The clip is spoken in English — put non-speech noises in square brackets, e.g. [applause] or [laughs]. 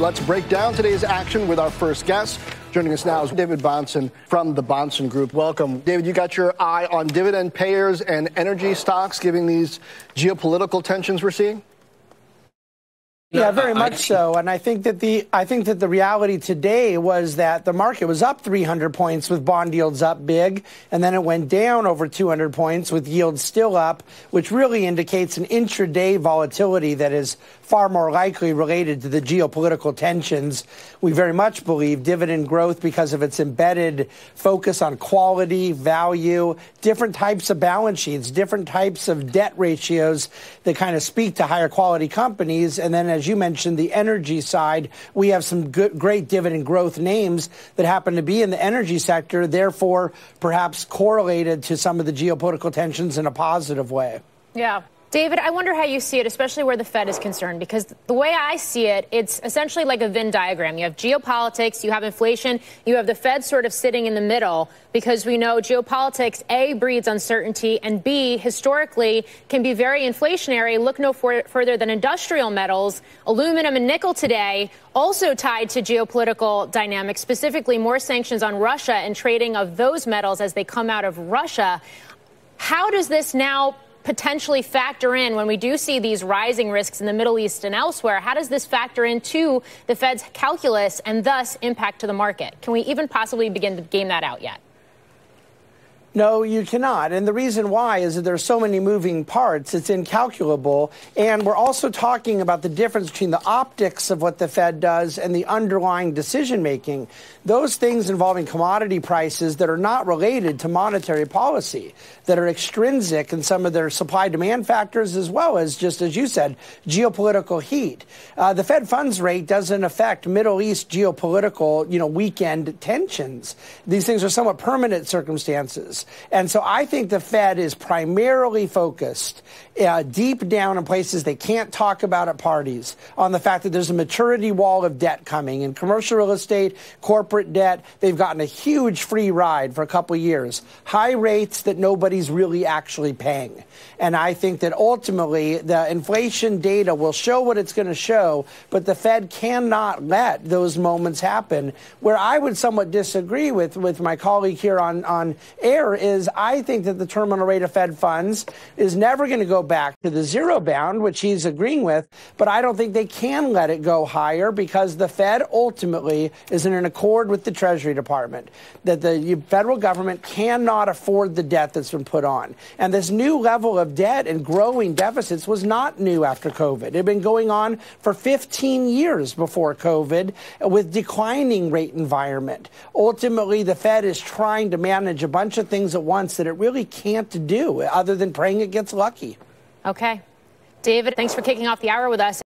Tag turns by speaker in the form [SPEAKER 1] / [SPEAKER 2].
[SPEAKER 1] let's break down today's action with our first guest. Joining us now is David Bahnsen from the Bahnsen Group. Welcome. David, you got your eye on dividend payers and energy stocks given these geopolitical tensions we're seeing?
[SPEAKER 2] Yeah, very much [laughs] so. And I think that the I think that the reality today was that the market was up 300 points with bond yields up big, and then it went down over 200 points with yields still up, which really indicates an intraday volatility that is far more likely related to the geopolitical tensions. We very much believe dividend growth because of its embedded focus on quality, value, different types of balance sheets, different types of debt ratios that kind of speak to higher quality companies, and then as as you mentioned, the energy side, we have some good, great dividend growth names that happen to be in the energy sector, therefore perhaps correlated to some of the geopolitical tensions in a positive way.
[SPEAKER 3] Yeah. David, I wonder how you see it, especially where the Fed is concerned, because the way I see it, it's essentially like a Venn diagram. You have geopolitics, you have inflation, you have the Fed sort of sitting in the middle, because we know geopolitics, A, breeds uncertainty, and B, historically can be very inflationary. Look no for- further than industrial metals, aluminum and nickel today, also tied to geopolitical dynamics, specifically more sanctions on Russia and trading of those metals as they come out of Russia. How does this now potentially factor in when we do see these rising risks in the Middle East and elsewhere? How does this factor into the Fed's calculus and thus impact to the market? Can we even possibly begin to game that out yet?
[SPEAKER 2] No, you cannot. And the reason why is that there's so many moving parts, it's incalculable. And we're also talking about the difference between the optics of what the Fed does and the underlying decision making. Those things involving commodity prices that are not related to monetary policy, that are extrinsic in some of their supply demand factors, as well as, just as you said, geopolitical heat. Uh, the Fed funds rate doesn't affect Middle East geopolitical, you know, weekend tensions. These things are somewhat permanent circumstances. And so I think the Fed is primarily focused uh, deep down in places they can't talk about at parties on the fact that there's a maturity wall of debt coming in commercial real estate, corporate debt. They've gotten a huge free ride for a couple years, high rates that nobody's really actually paying. And I think that ultimately the inflation data will show what it's going to show, but the Fed cannot let those moments happen. Where I would somewhat disagree with, with my colleague here on, on air is I think that the terminal rate of Fed funds is never going to go back to the zero bound, which he's agreeing with, but I don't think they can let it go higher because the Fed ultimately is in an accord with the Treasury Department that the federal government cannot afford the debt that's been put on. And this new level of debt and growing deficits was not new after COVID. It had been going on for 15 years before COVID with declining rate environment. Ultimately, the Fed is trying to manage a bunch of things things at once that it really can't do other than praying it gets lucky.
[SPEAKER 3] Okay. David, thanks for kicking off the hour with us.